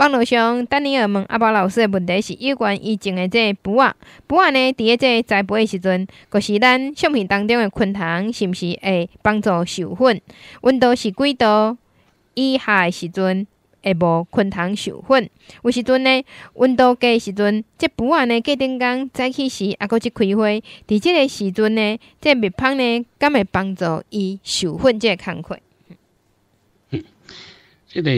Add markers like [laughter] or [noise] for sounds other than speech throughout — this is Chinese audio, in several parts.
网络上，丹尼尔问阿宝老师的问题是有关伊种的这卜啊，卜啊呢，伫个这栽培的时阵，就是咱相片当中的昆虫，是毋是会帮助授粉？温度是几度以下的时阵会无昆虫授粉？有时阵呢，温度低的时阵，这卜啊呢，过顶工早起时啊，搁一开花，伫即个时阵呢，这蜜蜂呢，敢会帮助伊授粉这个工课？这个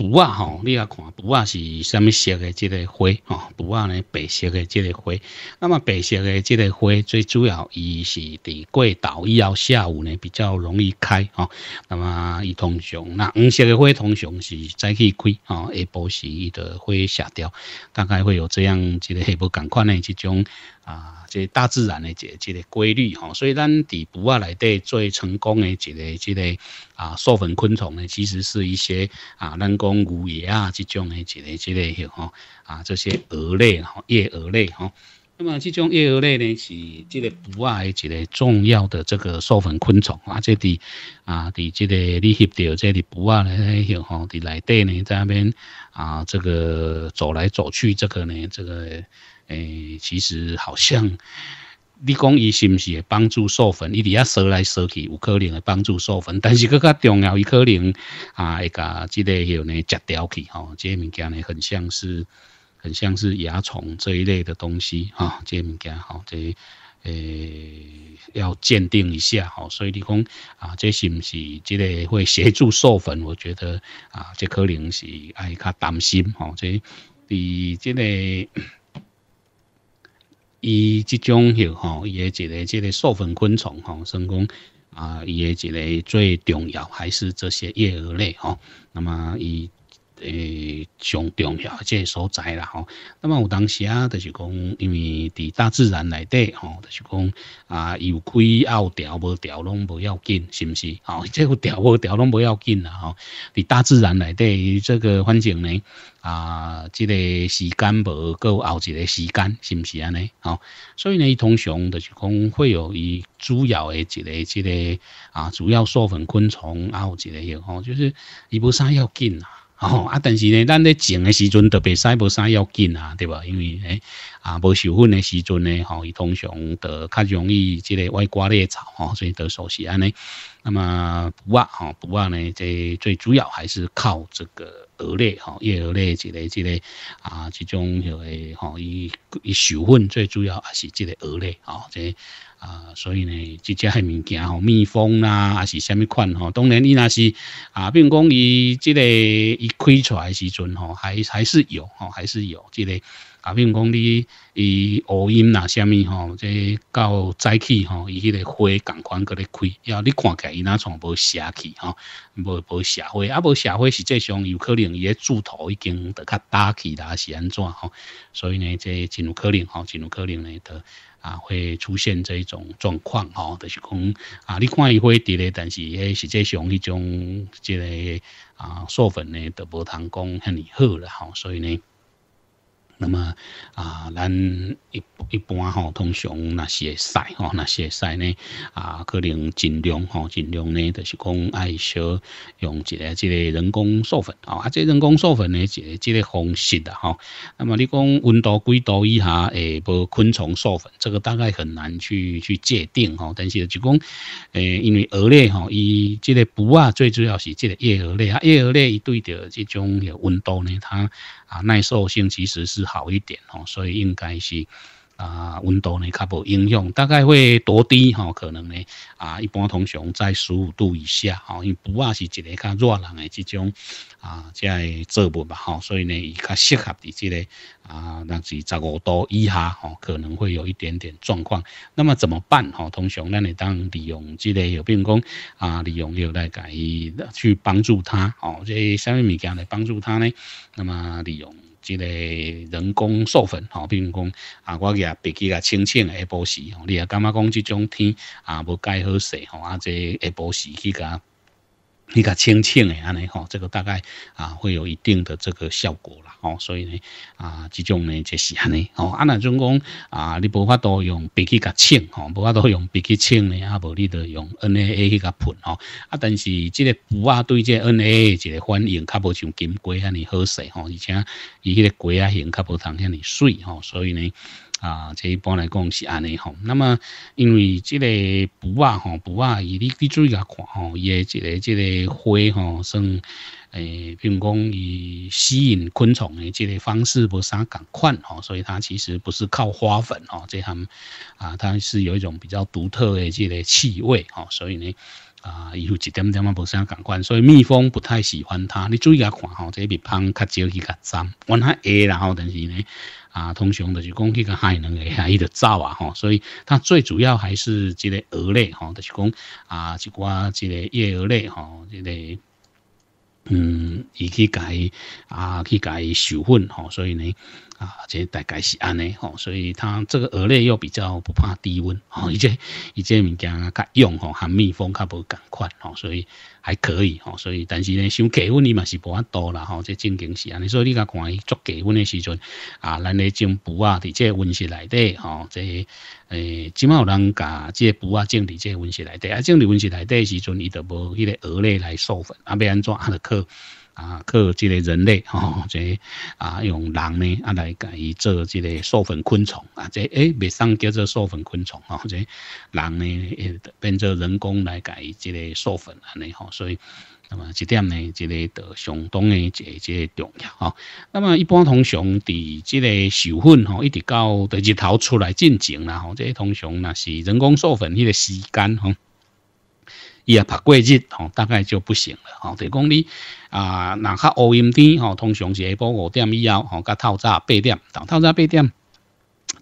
布啊，吼，你来看布啊是什么色的？这个花，吼，布啊呢白色的这个花。那么白色的这个花，最主要伊是伫过稻以后下午呢比较容易开，吼。那么伊通常，那黄色的花通常是早起开，吼，下晡时伊的会下掉，大概会有这样这个下晡赶快的这种啊。这大自然的这这个规律吼，所以咱伫卜啊内底最成功的一个这个啊授粉昆虫呢，其实是一些啊咱讲鱼叶啊这种的一个这个吼啊这些蛾类吼叶蛾类吼，那么这种叶蛾类呢是这个捕啊一个重要的这个授粉昆虫啊，这伫啊伫这个你翕到这里捕啊咧吼伫内底呢在那边啊这个走来走去，这个呢这个。诶，其实好像你讲伊是毋是会帮助授粉？伊伫遐烧来烧去，有可能会帮助授粉，但是更较重要，伊可能啊会甲即个叶呢食掉去吼，即个物件呢很像是很像是蚜虫这一类的东西哈，即个物件吼，这诶要鉴定一下吼，所以你讲啊，这是毋是即个会协助授粉？我觉得啊，这可能是爱较担心吼，这伫即个。伊即种吼，伊诶一个即个授粉昆虫吼，算讲啊，伊诶一个最重要还是这些叶蛾类吼。那么伊。诶，上重要即个所在啦吼。那么有当时啊，就是讲，因为伫大自然内底吼，就是讲啊，有开有调无调拢无要紧，是毋是？吼，[laughs] 即个调无调拢无要紧啦吼。伫大自然内底，这个反正呢啊，即个时间无够后一个时间，是毋是安尼？吼，所以呢，伊通常就是讲会有伊主要诶一个即个啊，主要授粉昆虫啊，有一个吼，就是伊无啥要紧啦。哦啊，但是呢，咱咧种诶时阵特别使无啥要紧啊，对吧？因为诶啊，无授粉的时阵呢，吼，伊通常得较容易即个歪瓜裂草，吼，所以得熟悉安尼。那么不啊，吼不啊呢，这最主要还是靠这个蛾类，吼叶蛾类即个即个啊，这种有诶，吼伊伊授粉最主要还是即个蛾类，吼这。啊，所以呢，即只系物件吼，蜜蜂啦，还是虾米款吼？当然，伊若是啊，比如讲伊即个伊开出来时阵吼，还还是有吼，还是有即个啊，比如讲你伊乌阴啦，虾米吼，即到早起吼，伊迄个花共款个咧开，要你看起来伊若从无写去吼，无无写花，啊无写花实际上有可能伊个柱头已经得较打起啦，是安怎吼？所以呢，这真有可能吼，真有可能呢得。啊，会出现这一种状况，吼，就是讲啊，你看伊会伫咧，但是迄实际上迄种即个啊授粉呢，都无通讲遐尼好啦，吼，所以呢。那么啊，咱一一般吼，通常那些赛吼，那些赛呢啊，可能尽量吼，尽量呢，就是讲爱少用一个即个人工授粉啊，啊这人工授粉呢，一个即个方式的吼。那么你讲温度几度以下诶，无昆虫授粉，这个大概很难去去界定吼。但是就讲诶，因为蛾类吼，伊即个捕啊，最主要是即个叶蛾类啊，叶蛾类伊对着即种温度呢，它。啊，耐受性其实是好一点哦，所以应该是啊，温度呢较无影响，大概会多低哈？可能呢啊，一般通常在十五度以下哈，因为不啊是一个较热人的这种啊，在作物吧哈，所以呢，伊较适合的这个啊，那是十五度以下哈，可能会有一点点状况。那么怎么办哈？通常咱会当利用这个有病工啊，利用药来改去帮助他哦，这什么物件来帮助他呢？那么利用即个人工授粉，吼，比如讲啊，我也别记啊清清下晡时，吼，你也感觉讲即种天啊无介好势，吼，啊，即下晡时去甲你个清清的安尼吼，这个大概啊会有一定的这个效果啦吼，所以呢啊这种呢就是安尼吼，啊那种讲啊你无法度用笔去甲清吼，无法度用笔去清呢，啊无你得用 N A A 去甲喷吼，啊但是这个布啊对这 N A A 一个反应较无像金龟安尼好势吼，而且伊迄个龟啊形较无通遐尼水吼，所以呢。啊，这一般来讲是安尼吼。那么，因为这个布啊吼，布啊，伊你你注意下看吼，伊的这个这个花吼，算诶，比如讲以吸引昆虫的这个方式不啥共款吼，所以它其实不是靠花粉吼，这他们啊，它是有一种比较独特的这个气味吼，所以呢。啊，有一点点啊，无啥感官，所以蜜蜂不太喜欢它。你注意下看吼，这蜜蜂较少去甲粘，玩它会然后但是呢，啊，通常就是讲迄个害能个害伊就走啊吼，所以它最主要还是即个蛾类吼，就是讲啊，一寡即个叶蛾类吼，即个嗯，伊去伊啊，去伊授粉吼，所以呢。啊，这大概是安尼吼，所以它这个蛾类又比较不怕低温吼，以及以及物件较用吼，含蜜蜂较无共款吼，所以还可以吼，所以但是呢，伤低温伊嘛是无法度啦吼，这正经是安尼，所以你甲看伊足低温的时阵啊，咱咧种布啊，伫这温室内底吼，这诶，即码有人甲这布啊种伫这温室内底，啊种伫温室内底时阵，伊就无迄个蛾类来授粉，啊要安怎啊着靠。啊，靠这个人类吼，[laughs] 这啊用人呢啊来甲伊做这个授粉昆虫啊，这诶未上叫做授粉昆虫吼，这人呢变做人工来甲伊这个授粉安尼吼，所以那么这点呢，这个的相当的这这重要吼。那么一般通常伫这个授粉吼，一直到的日头出来进前啦吼，这些通常那是人工授粉迄个时间吼。伊也拍过日吼，大概就不行了吼。就讲你啊，若较乌阴天吼，通常是下晡五点以后吼，甲透早八点，透早八点。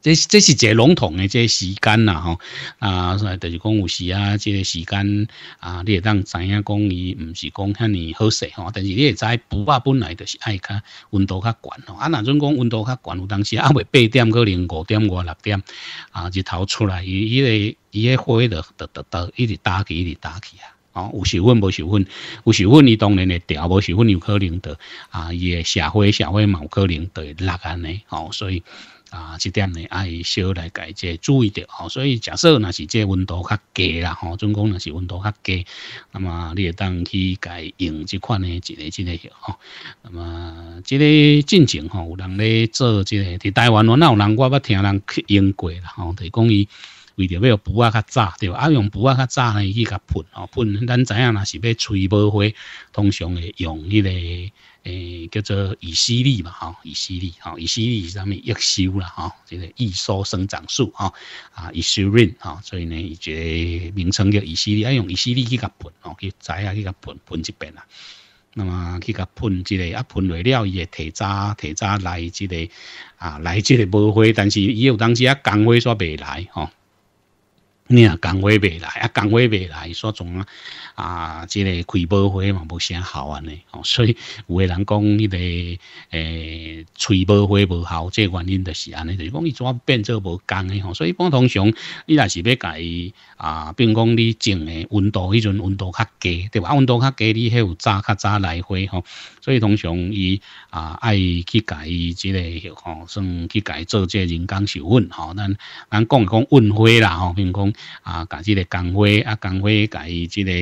这这是一个笼统的这个时间啦吼，啊，就是讲有时啊，这个时间啊，你会当知影讲伊毋是讲遐尼好势吼，但是你会知布啊本来就是爱较温度较悬吼，啊，若种讲温度较悬，有当时啊，未八点可能五点五六点啊，日头出来，伊伊个伊个火就就就就一直打起，一直打起啊，哦，有受粉无受粉，有受粉伊当然会掉，无受粉有可能的啊，伊个社会社会嘛有可能会落安尼，吼，所以。啊，这点呢，爱小来改这注意着吼。所以假设若是这温度较低啦吼，总共若是温度较低，那么你会当去改用这款的一个一个药吼。那么这个进程吼，有人咧做这个，伫台湾我哪有人我捌听人去用过啦吼，就是讲伊为着要补啊较早对吧？啊用补啊较早呢去甲喷吼喷，咱知影若是要吹无花，通常会用迄个。诶，叫做乙烯利嘛，吼，乙烯利，吼，乙烯利上面益修啦，吼，这个易收生长素，吼，啊，乙烯林，吼，所以呢，伊这个名称叫乙烯利，爱用乙烯利去甲喷，吼，去摘啊去甲喷喷一遍啦。那么去甲喷这个，啊，喷落了，伊会提早提早来这个，啊，来这个无花，但是伊有当时啊，工花煞未来，吼。你啊，工花未来，啊，工花未来，所种啊，啊，即个开无花嘛，无啥好安尼，哦，[laughs] 所以有诶人讲迄个诶，吹无花无效，即原因就是安尼，就是讲伊怎变做无工诶吼，所以一般通常你若是要甲伊啊，比如讲你种诶温度迄阵温度较低，对吧？温度较低，你迄有早较早来花吼，所以通常伊啊，爱去甲伊即个吼，算去甲伊做即个人工授粉吼，咱咱讲讲运花啦吼，比如讲。啊，甲即个工会啊，工会甲伊即个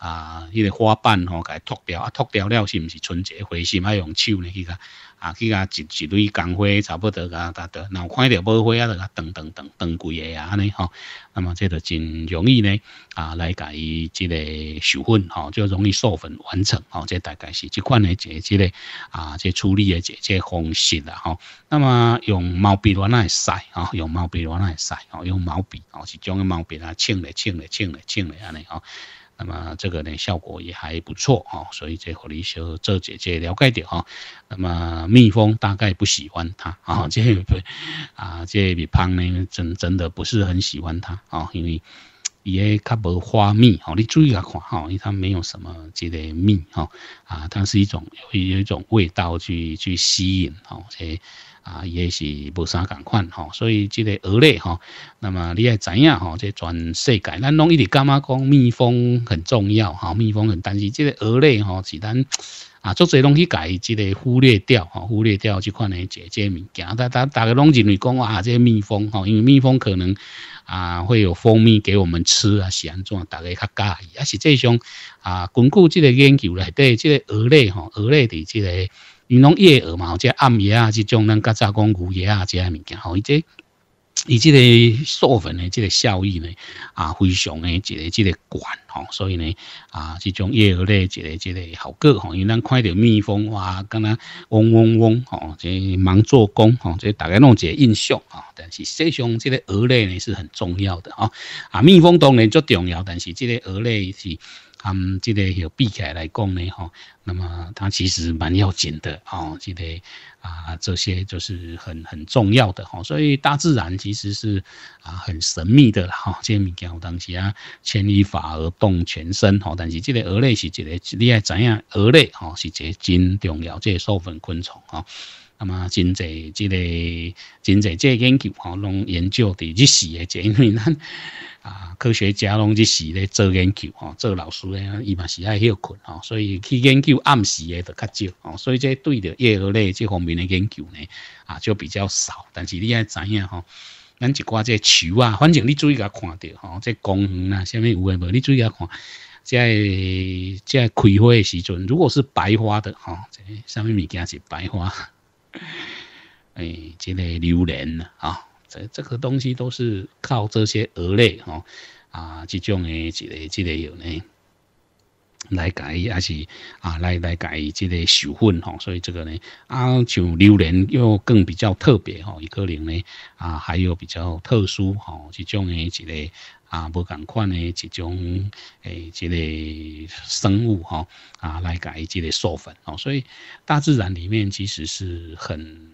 啊，迄个花瓣吼，甲伊脱掉啊，脱掉了是毋是春节花心？爱用手呢去甲啊，去甲一一蕊工花差不多甲甲得，若有看着无花啊，就甲断断断断几个啊安尼吼。那么这个真容易呢啊，来甲伊即个授粉吼，就容易授粉完成吼。这大概是即款的这即个啊，这处理的这这方式啦吼。那么用毛笔乱来使吼，用毛笔乱来使吼，用毛笔吼是将个毛笔啊清咧清咧清咧清咧安尼吼。那么这个呢效果也还不错哦，所以这和你小这姐姐了解点哈。那么蜜蜂大概不喜欢它啊，这不啊这蜜蜂呢真真的不是很喜欢它啊，因为也较无花蜜哦，你注意下看哈，因为它没有什么这个蜜哈啊，它是一种有有一种味道去去吸引哦，这啊，也是无啥共款吼，所以这个蛾类吼，那么你也知影吼，这全世界咱拢一直感觉讲蜜蜂很重要哈，蜜蜂很，但是这个蛾类吼是咱啊，做侪拢去改，即个忽略掉吼，忽略掉这款的这这物件，大大大家拢认为讲啊，这蜜蜂吼，因为蜜蜂可能啊会有蜂蜜给我们吃啊，是安怎，大家较介意，啊实际上啊，根据这个研究内底，这个蛾类吼，蛾类的这个。因拢叶蛾嘛，即暗夜啊，即种咱较早讲牛叶啊，即个物件吼，伊即伊即个授粉的即个效益呢，啊，非常的一个即个管吼，所以呢，啊，即种叶蛾类一个即个效果吼，因咱看到蜜蜂哇，敢若嗡嗡嗡吼，即忙做工吼，即大概弄一个印象吼，但是实际上即个蛾类呢是很重要的吼，啊，蜜蜂当然最重要，但是即个蛾类是。他们这个有比起来来讲呢，哈，那么它其实蛮要紧的，哦，这个啊，这些就是很很重要的，哈，所以大自然其实是啊很神秘的，哈，这些物件有当时啊牵一发而动全身，哈，但是这个蛾类是一个，你要知影蛾类，哈，是一个真重要这个授粉昆虫，哈，那么真侪这个真侪这研究，哈，拢研究的日时的，这因为咱。啊，科学家拢即时咧做研究吼，做老师咧，伊嘛是爱休困吼，所以去研究暗时诶就较少吼，所以这对着叶蛾类这方面的研究呢，啊就比较少。但是你爱知影吼，咱一寡这树啊，反正你注意甲看着吼，这公园啊，啥物有诶无？你注意甲看，在在开花诶时阵，如果是白花的吼，这啥物物件是白花？[laughs] 诶，这个榴莲啊。这这个东西都是靠这些蛾类哈啊，这种的这个这个有呢来改，还是啊来来改这个授粉哈，所以这个呢啊，像榴莲又更比较特别哈，一个零呢啊，还有比较特殊哈，这种的一个啊不赶快的这种诶这个生物哈啊来改这个授粉哦，所以大自然里面其实是很。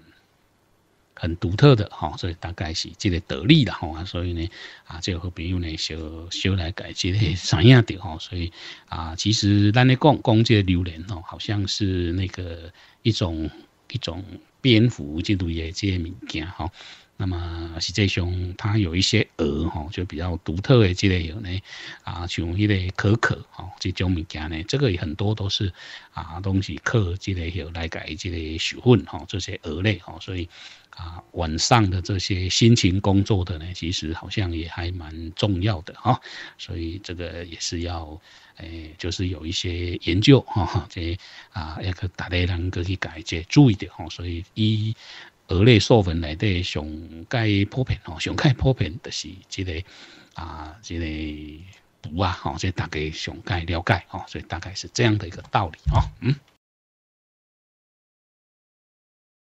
很独特的哈，所以大概是这个得力的哈，所以呢，啊，这个好朋友呢，小小来改这个 [laughs] 啥样的哈，所以啊，其实咱咧讲讲这个榴莲哦，好像是那个一种一种蝙蝠这类的这些物件哈。那么实际上它有一些鹅哈，就比较独特的这类有呢，啊，像一类可可哈，这种物件呢，这个也很多都是啊东西克这类有来改这类水分哈，这些鹅类哈，所以。啊，晚上的这些辛勤工作的呢，其实好像也还蛮重要的哈，所以这个也是要，诶，就是有一些研究哈，这啊，要个大家能够去改这注意点哈，所以一蛾类授粉来的上该普遍哈，上该普遍就是这个啊，这个补啊，哈，这大概上该了解哈，所以大概是这样的一个道理哈，嗯。